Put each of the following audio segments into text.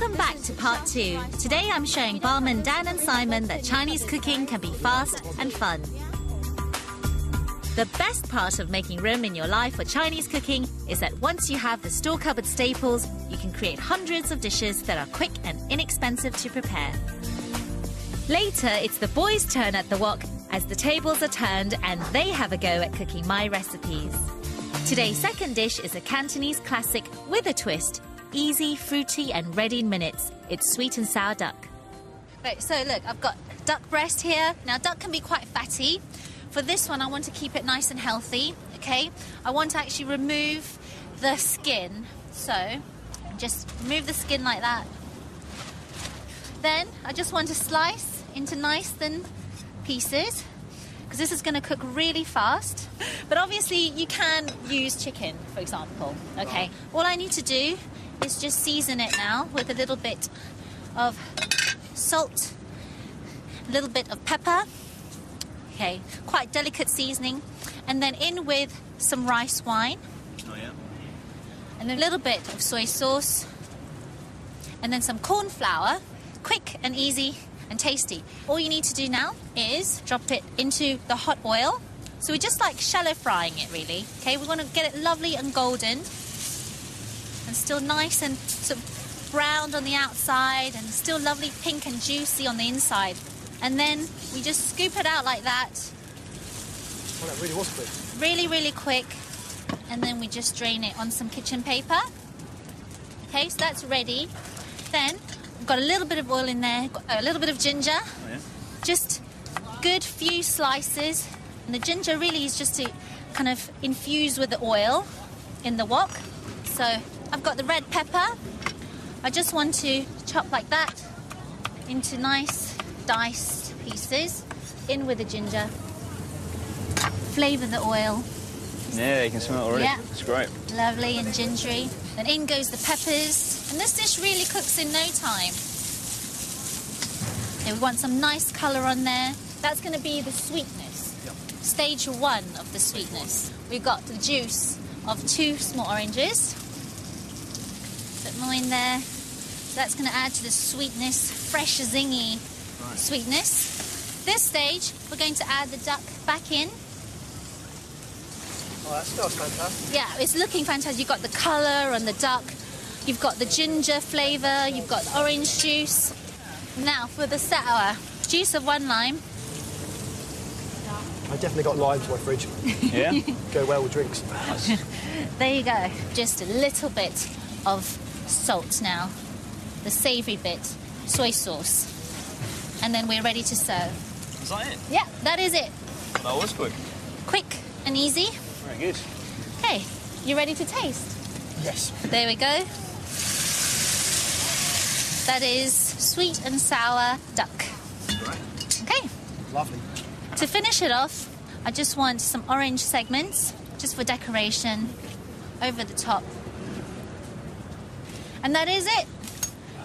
Welcome back to part two. Today I'm showing barman Dan and Simon that Chinese cooking can be fast and fun. The best part of making room in your life for Chinese cooking is that once you have the store cupboard staples, you can create hundreds of dishes that are quick and inexpensive to prepare. Later, it's the boys' turn at the wok as the tables are turned and they have a go at cooking my recipes. Today's second dish is a Cantonese classic with a twist. Easy, fruity, and ready in minutes. It's sweet and sour duck. Right, so look, I've got duck breast here. Now, duck can be quite fatty. For this one, I want to keep it nice and healthy, okay? I want to actually remove the skin. So, just remove the skin like that. Then, I just want to slice into nice thin pieces because this is going to cook really fast. But obviously, you can use chicken, for example. Okay, all I need to do is just season it now with a little bit of salt, a little bit of pepper. Okay, quite delicate seasoning, and then in with some rice wine. Oh, yeah. And a little bit of soy sauce, and then some corn flour. Quick and easy and tasty. All you need to do now is drop it into the hot oil. So we're just like shallow frying it, really. Okay, we want to get it lovely and golden, and still nice and sort of browned on the outside, and still lovely pink and juicy on the inside. And then we just scoop it out like that, Well, that really was quick. really, really quick. And then we just drain it on some kitchen paper. Okay, so that's ready. Then we've got a little bit of oil in there, got a little bit of ginger, Oh, yeah. just good few slices. And the ginger really is just to kind of infuse with the oil in the wok. So I've got the red pepper. I just want to chop like that into nice diced pieces. In with the ginger. Flavour the oil. Yeah, you can smell it already. Yeah. It's great. Lovely and gingery. Then in goes the peppers. And this dish really cooks in no time. We want some nice colour on there. That's going to be the sweetness. Stage one of the sweetness. We've got the juice of two small oranges. Bit more in there. So that's going to add to the sweetness, fresh, zingy sweetness. This stage, we're going to add the duck back in. Oh, that smells fantastic. Yeah, it's looking fantastic. You've got the colour on the duck, you've got the ginger flavour, you've got orange juice. Now for the sour, juice of one lime. I definitely got limes in my fridge. Yeah? Go well with drinks. There you go. Just a little bit of salt now, the savoury bit, soy sauce. And then we're ready to serve. Is that it? Yeah, that is it. That was quick. Quick and easy. Very good. Hey, you ready to taste? Yes. There we go. That is sweet and sour duck. Okay, Lovely. to finish it off, I just want some orange segments, just for decoration, over the top. And that is it.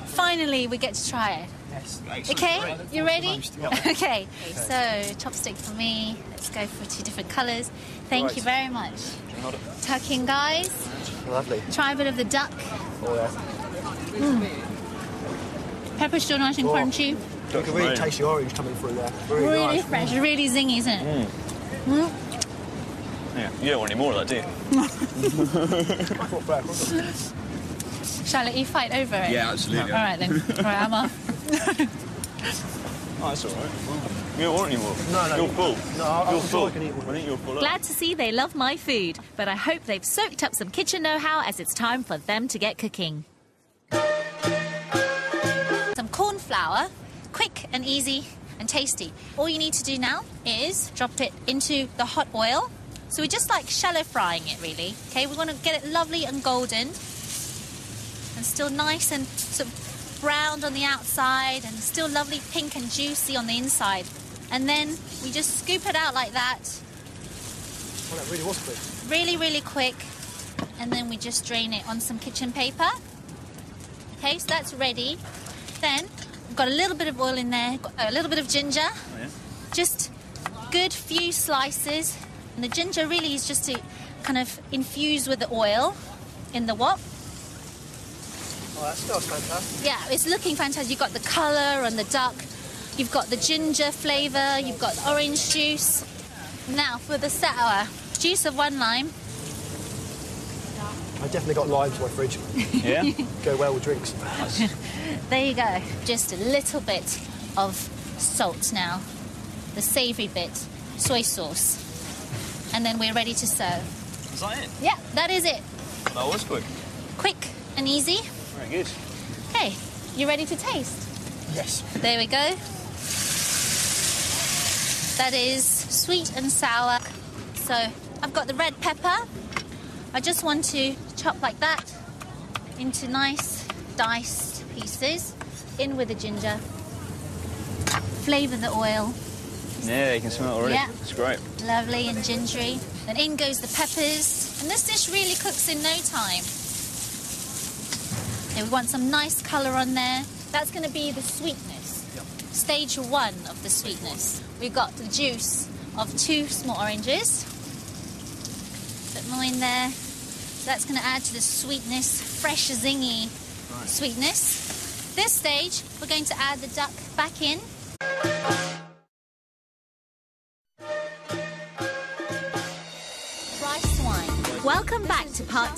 Finally, we get to try it. Yes. Okay, you ready? Okay, so chopstick for me. Let's go for two different colours. Thank Right. you very much. Can you hold it? Tuck in, guys. Lovely. Try a bit of the duck. Oh, yeah. Mm. Pepper still nice and Oh. crunchy. You can really Right. taste the orange coming through there. Really, Really nice. fresh, really zingy, isn't it? Mm. Mm. Yeah. You don't want any more of that, do you? Not bad, was it? Shall I let you fight over it? Yeah, absolutely. All right then. All right, I'm off. Oh, that's all right. You don't want any more. No, no. You're full. No, I- you're I'm full. sure I can eat one. I think you're full. up. Glad to see they love my food, but I hope they've soaked up some kitchen know-how as it's time for them to get cooking. Some corn flour, quick and easy and tasty. All you need to do now is drop it into the hot oil. So we're just like shallow frying it, really. Okay, we want to get it lovely and golden, still nice and sort of browned on the outside, and still lovely pink and juicy on the inside. And then we just scoop it out like that, Well, that really was quick. really, really quick. And then we just drain it on some kitchen paper. Okay, so that's ready. Then we've got a little bit of oil in there, got a little bit of ginger, Oh, yeah? just good few slices. And the ginger really is just to kind of infuse with the oil in the wok. Oh, that smells fantastic. Yeah, it's looking fantastic. You've got the colour on the duck, you've got the ginger flavour, you've got orange juice. Now for the sour, juice of one lime. I definitely got limes in my fridge. Yeah? Go well with drinks. There you go. Just a little bit of salt now, the savoury bit, soy sauce. And then we're ready to serve. Is that it? Yeah, that is it. That was quick. Quick and easy. Very good. Okay, you ready to taste? Yes. There we go. That is sweet and sour. So I've got the red pepper. I just want to chop like that into nice diced pieces. In with the ginger. Flavour the oil. Yeah, you can smell it already. Yeah. It's great. Lovely and gingery. Then in goes the peppers. And this dish really cooks in no time. We want some nice colour on there. That's going to be the sweetness. Stage one of the sweetness. We've got the juice of two small oranges. Put more in there. So that's going to add to the sweetness, fresh, zingy sweetness. This stage, we're going to add the duck back in.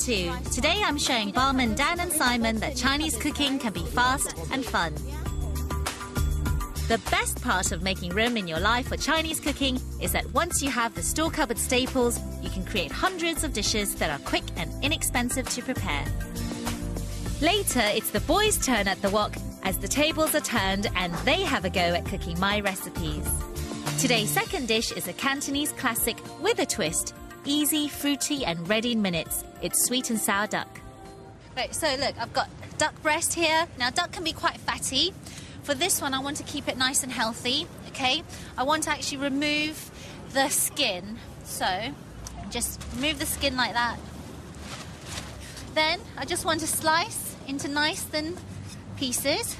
To part two. Today I'm showing barman Dan and Simon that Chinese cooking can be fast and fun. The best part of making room in your life for Chinese cooking is that once you have the store cupboard staples, you can create hundreds of dishes that are quick and inexpensive to prepare. Later, it's the boys' turn at the wok as the tables are turned and they have a go at cooking my recipes. Today's second dish is a Cantonese classic with a twist. Easy, fruity, and ready in minutes. It's sweet and sour duck. Right, so look, I've got duck breast here. Now, duck can be quite fatty. For this one, I want to keep it nice and healthy, okay? I want to actually remove the skin. So, just remove the skin like that. Then, I just want to slice into nice thin pieces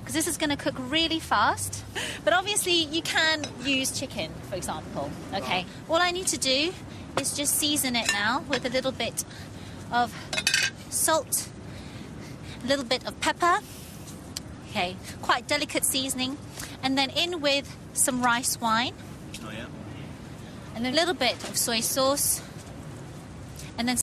because this is going to cook really fast. But obviously, you can use chicken, for example. Okay, all I need to do is just season it now with a little bit of salt, a little bit of pepper. Okay, quite delicate seasoning, and then in with some rice wine Oh, yeah. and a little bit of soy sauce, and then